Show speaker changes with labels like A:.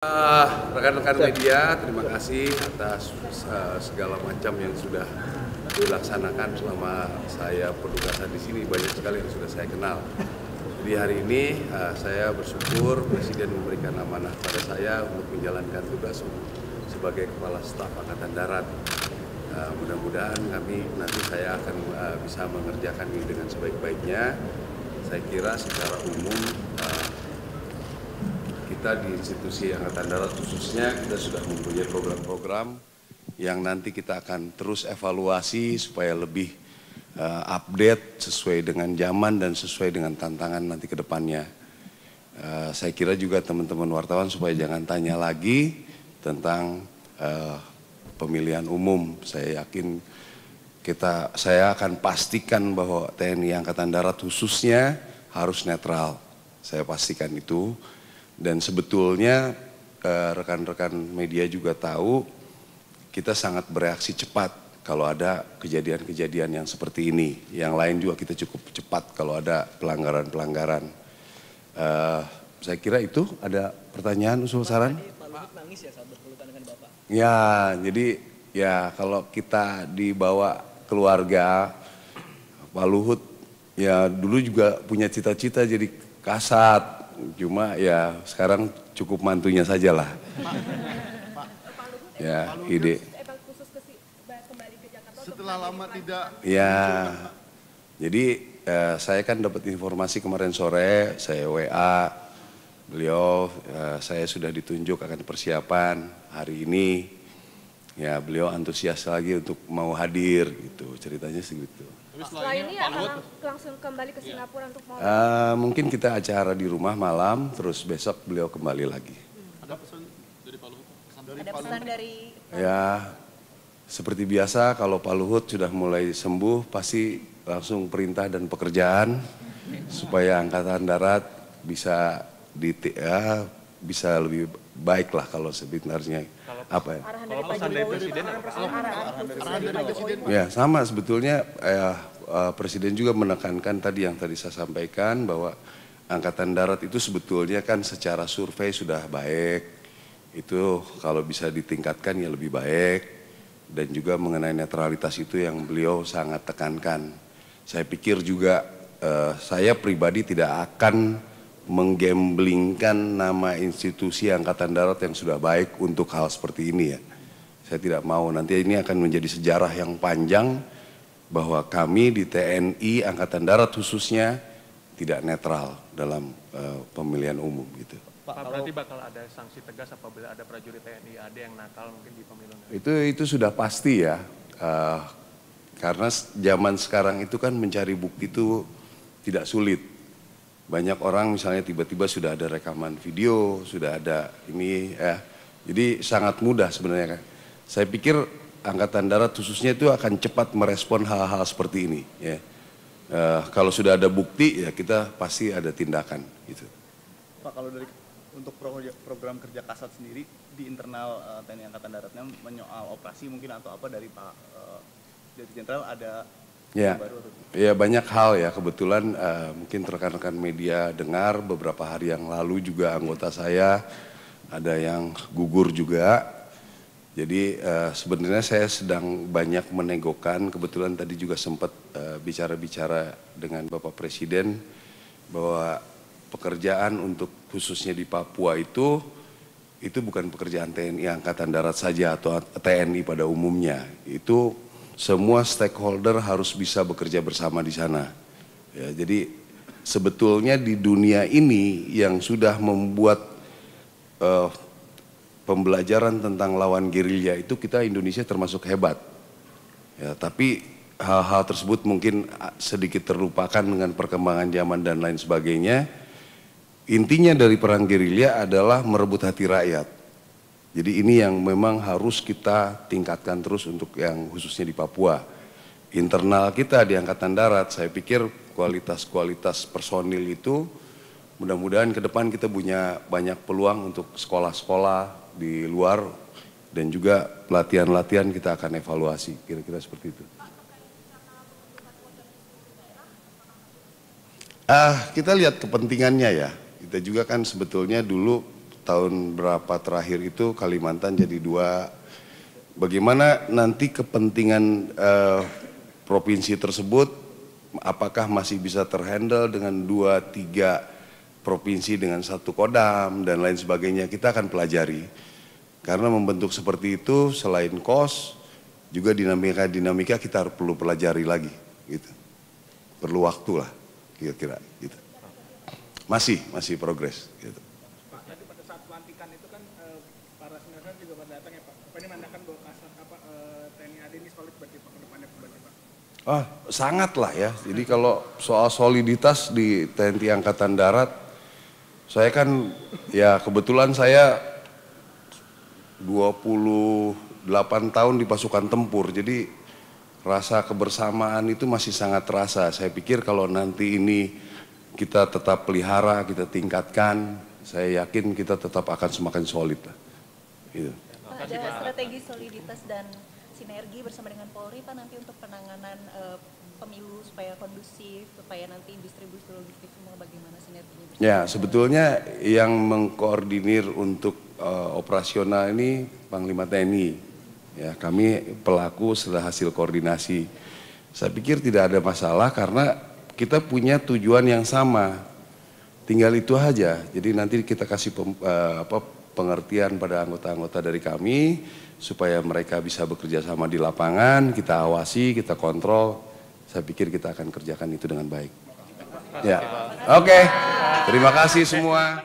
A: Uh, rekan-rekan media, terima kasih atas uh, segala macam yang sudah dilaksanakan selama saya penugasan di sini. Banyak sekali yang sudah saya kenal. Jadi hari ini uh, saya bersyukur Presiden memberikan amanah pada saya untuk menjalankan tugas sebagai Kepala Staf Angkatan Darat. Uh, Mudah-mudahan kami nanti saya akan uh, bisa mengerjakan ini dengan sebaik-baiknya. Saya kira secara umum uh, kita di institusi Angkatan Darat khususnya kita sudah mempunyai program-program yang nanti kita akan terus evaluasi supaya lebih uh, update sesuai dengan zaman dan sesuai dengan tantangan nanti ke depannya. Uh, saya kira juga teman-teman wartawan supaya jangan tanya lagi tentang uh, pemilihan umum. Saya yakin kita saya akan pastikan bahwa TNI Angkatan Darat khususnya harus netral. Saya pastikan itu. Dan sebetulnya eh, rekan-rekan media juga tahu kita sangat bereaksi cepat kalau ada kejadian-kejadian yang seperti ini. Yang lain juga kita cukup cepat kalau ada pelanggaran-pelanggaran. Uh, saya kira itu ada pertanyaan usul saran. Ya, jadi ya kalau kita dibawa keluarga Pak Luhut ya dulu juga punya cita-cita jadi kasat Cuma ya sekarang cukup mantunya saja lah. Ya, ide.
B: Setelah lama tidak.
A: Ya, jadi eh, saya kan dapat informasi kemarin sore, saya WA beliau, eh, saya sudah ditunjuk akan persiapan hari ini. Ya, beliau antusias lagi untuk mau hadir gitu, ceritanya segitu.
C: Setelah ini akan langsung kembali ke Singapura untuk mau.
A: Uh, mungkin kita acara di rumah malam, terus besok beliau kembali lagi.
B: Ada pesan dari Pak Luhut?
C: Pesan dari Ada pesan dari.
A: Ya, seperti biasa kalau Pak Luhut sudah mulai sembuh, pasti langsung perintah dan pekerjaan supaya Angkatan Darat bisa di ya, bisa lebih baik lah kalau sebenarnya apa ya?
C: Arahan dari Pak Presiden, arahan dari Presiden.
A: Ya sama sebetulnya eh, uh, Presiden juga menekankan tadi yang tadi saya sampaikan bahwa Angkatan Darat itu sebetulnya kan secara survei sudah baik. Itu kalau bisa ditingkatkan ya lebih baik. Dan juga mengenai netralitas itu yang beliau sangat tekankan. Saya pikir juga uh, saya pribadi tidak akan menggamblingkan nama institusi Angkatan Darat yang sudah baik untuk hal seperti ini ya. Saya tidak mau nanti ini akan menjadi sejarah yang panjang bahwa kami di TNI Angkatan Darat khususnya tidak netral dalam uh, pemilihan umum gitu.
D: Pak, berarti bakal ada sanksi tegas apabila ada prajurit TNI AD yang nakal mungkin di pemilu
A: Itu itu sudah pasti ya. Uh, karena zaman sekarang itu kan mencari bukti itu tidak sulit. Banyak orang misalnya tiba-tiba sudah ada rekaman video, sudah ada ini ya. Jadi sangat mudah sebenarnya kan. Saya pikir Angkatan Darat khususnya itu akan cepat merespon hal-hal seperti ini. Ya. Uh, kalau sudah ada bukti ya kita pasti ada tindakan gitu.
B: Pak kalau dari untuk program kerja kasat sendiri di internal uh, TNI Angkatan Daratnya menyoal operasi mungkin atau apa dari Pak uh, Jenderal ada
A: Ya, ya banyak hal ya. Kebetulan uh, mungkin rekan-rekan media dengar beberapa hari yang lalu juga anggota saya ada yang gugur juga. Jadi uh, sebenarnya saya sedang banyak menegokan, kebetulan tadi juga sempat uh, bicara-bicara dengan Bapak Presiden bahwa pekerjaan untuk khususnya di Papua itu itu bukan pekerjaan TNI Angkatan Darat saja atau TNI pada umumnya. Itu semua stakeholder harus bisa bekerja bersama di sana. Ya, jadi sebetulnya di dunia ini yang sudah membuat uh, pembelajaran tentang lawan gerilya itu kita Indonesia termasuk hebat. Ya, tapi hal-hal tersebut mungkin sedikit terlupakan dengan perkembangan zaman dan lain sebagainya. Intinya dari perang gerilya adalah merebut hati rakyat. Jadi ini yang memang harus kita tingkatkan terus untuk yang khususnya di Papua. Internal kita di Angkatan Darat, saya pikir kualitas-kualitas personil itu mudah-mudahan ke depan kita punya banyak peluang untuk sekolah-sekolah di luar dan juga latihan-latihan kita akan evaluasi kira-kira seperti itu. Ah, kita lihat kepentingannya ya. Kita juga kan sebetulnya dulu tahun berapa terakhir itu Kalimantan jadi dua. Bagaimana nanti kepentingan eh, provinsi tersebut, apakah masih bisa terhandle dengan dua tiga provinsi dengan satu kodam dan lain sebagainya kita akan pelajari. Karena membentuk seperti itu selain kos juga dinamika-dinamika kita harus perlu pelajari lagi gitu. Perlu waktu lah kira-kira gitu. Masih, masih progres gitu.
E: Pak, tadi pada saat pelantikan itu kan eh, para senator juga pada datang ya Pak. Apa ini menandakan bahwa kasat apa eh, TNI AD ini solid berarti Pak ke depannya berarti Pak.
A: Ah, sangat lah ya. Jadi kalau soal soliditas di TNI Angkatan Darat, saya kan ya kebetulan saya 28 tahun di pasukan tempur. Jadi rasa kebersamaan itu masih sangat terasa. Saya pikir kalau nanti ini kita tetap pelihara, kita tingkatkan, saya yakin kita tetap akan semakin solid. Gitu.
F: Pak, ada strategi soliditas dan sinergi bersama dengan Polri Pak nanti untuk penanganan eh, pemilu supaya kondusif, supaya nanti distribusi logistik semua bagaimana sinerginya bersama?
A: Ya, sebetulnya yang mengkoordinir untuk eh, operasional ini Panglima TNI. Ya, kami pelaku setelah hasil koordinasi. Saya pikir tidak ada masalah karena kita punya tujuan yang sama. Tinggal itu aja. Jadi nanti kita kasih pem- eh, apa, pengertian pada anggota-anggota dari kami supaya mereka bisa bekerja sama di lapangan, kita awasi, kita kontrol. Saya pikir kita akan kerjakan itu dengan baik. Ya, oke. Terima kasih semua.